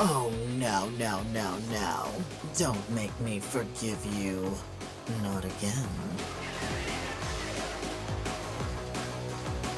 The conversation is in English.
Oh, no, no, no, no. Don't make me forgive you. Not again.